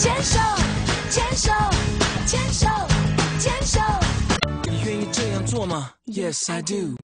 牵手牵手牵手牵手。你愿意这样做吗？Yes i do.